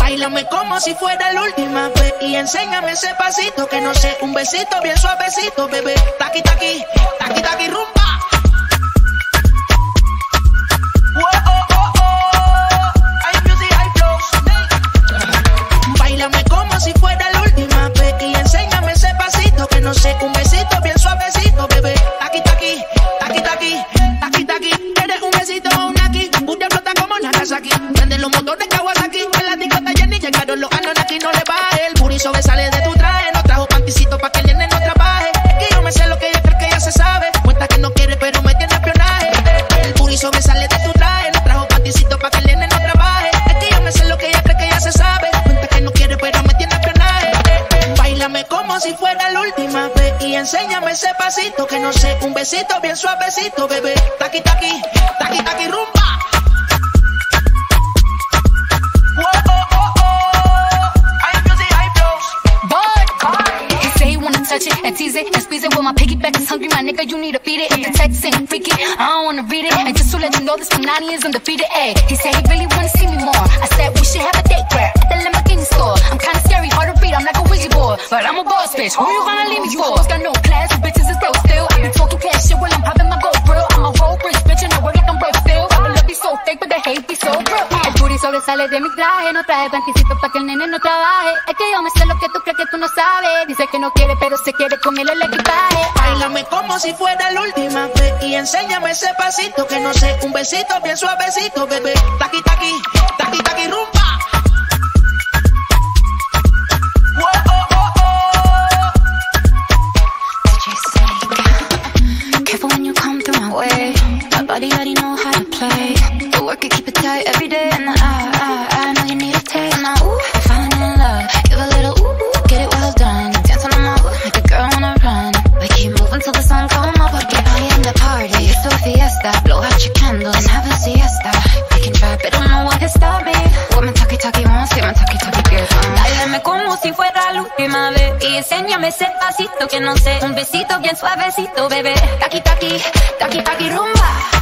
Bailame como si fuera la última vez y enséñame ese pasito que no sé, un besito bien suavecito, bebé. Taqui taqui, taqui taqui rumba. Oh, oh, oh. Como si fuera la última vez y enséñame ese pasito que no sé, un besito bien suavecito, bebé. Taqui taqui, taqui taqui, taqui taqui. Los motores Kawasaki. En la discota Jenny llegaron los aquí no le baje. El booty sobresale de tu traje. No trajo panticito pa' que el nene no trabaje. Es que yo me sé lo que ella cree que ya se sabe. Cuenta que no quiere, pero me tiene espionaje. El booty sobresale de tu traje. No trajo panticito pa' que el nene no trabaje. Es que yo me sé lo que ella cree que ya se sabe. Cuenta que no quiere, pero me tiene espionaje. Bailame como si fuera la última vez y enséñame ese pasito que no sé, un besito bien suavecito, bebé. Taqui taqui, taqui taqui rumba. Touch it and tease it and squeeze it. Well, my piggyback is hungry, my nigga. You need to feed it. If the text ain't freaky, I don't wanna read it. And just to let you know, this Panani is undefeated. Ayy, he said he really wanna see me more. I said we should have a date where at the Lamborghini store. I'm kinda scary, hard to read. I'm like a Ouija board, but I'm a boss bitch. Who you gonna leave me for? Got no sobresale de mi traje, no traje panticito pa' que el nene no trabaje. Es que yo me sé lo que tú crees que tú no sabes. Dice que no quiere, pero se quiere comerle el equipaje. Bailame como si fuera la última vez y enséñame ese pasito que no sé, un besito bien suavecito, bebé. Taqui taqui, taqui taqui rumba. Whoa, oh, oh, oh. Careful when you come through my way. My body already know how to play. The work it, keep it Y enséñame ese pasito que no sé. Un besito bien suavecito, bebé. Taqui, taqui, taqui, taqui, rumba